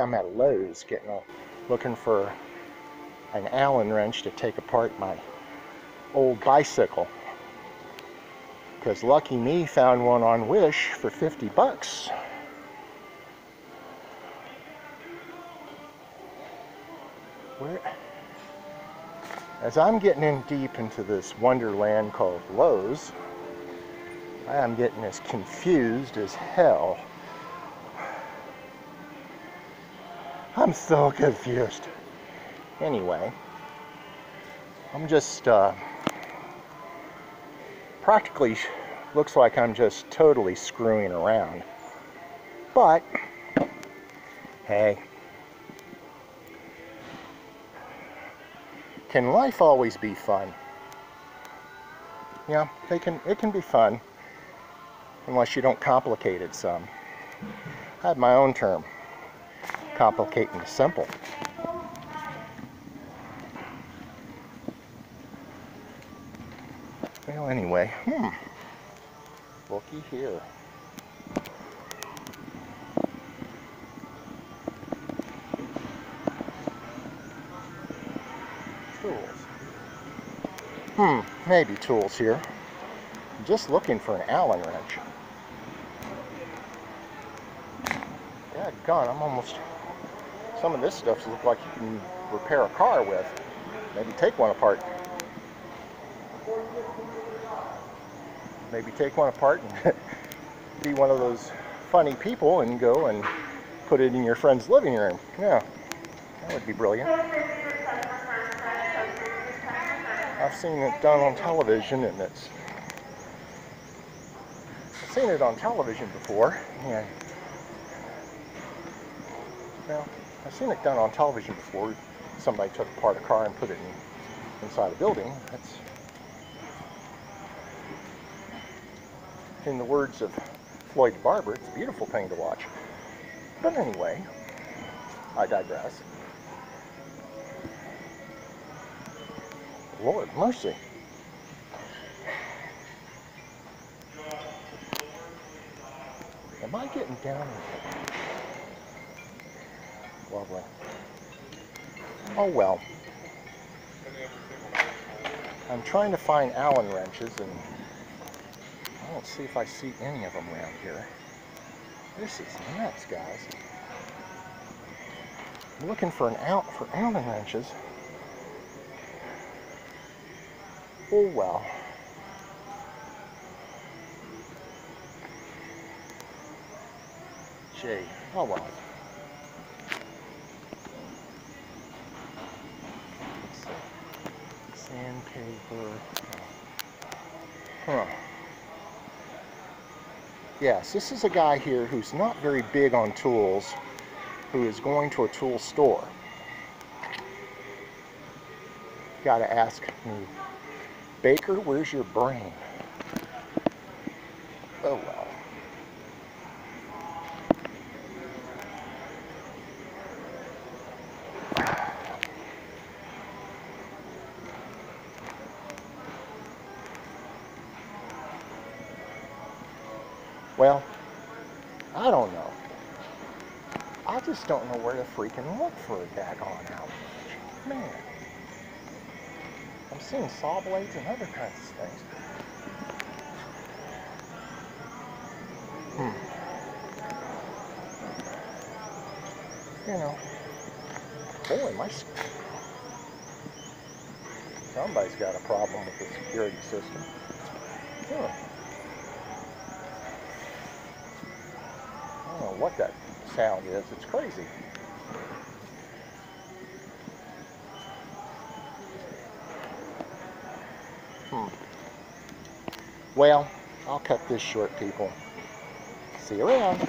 I'm at Lowe's getting a, looking for an Allen wrench to take apart my old bicycle. Because lucky me found one on Wish for 50 bucks. Where? As I'm getting in deep into this wonderland called Lowe's, I am getting as confused as hell. I'm so confused. Anyway, I'm just uh, practically looks like I'm just totally screwing around. But, hey, can life always be fun? Yeah, they can, it can be fun unless you don't complicate it some. I have my own term, complicating simple. Well, anyway, hmm. Looky here. Tools. Hmm, maybe tools here. I'm just looking for an Allen wrench. Gone. I'm almost. Some of this stuff looks like you can repair a car with. Maybe take one apart. maybe take one apart and be one of those funny people and go and put it in your friend's living room. Yeah, that would be brilliant. I've seen it done on television and it's I've seen it on television before and well I've seen it done on television before somebody took apart a car and put it in, inside a building that's in the words of Floyd Barber, it's a beautiful thing to watch. But anyway, I digress. Lord mercy. Am I getting down Lovely. Oh well. I'm trying to find Allen wrenches and I don't see if I see any of them around here. This is nuts, guys. I'm looking for an out for Allen wrenches. Oh well. Gee, oh well. Sandpaper. Huh. Yes, this is a guy here who's not very big on tools, who is going to a tool store. Gotta ask me, Baker, where's your brain? Oh well. Well, I don't know. I just don't know where to freaking look for a daggone outlet. Man. I'm seeing saw blades and other kinds of things. Hmm. You know. Boy, my... Somebody's got a problem with the security system. Huh. don't know what that sound is. It's crazy. Hmm. Well, I'll cut this short, people. See you around.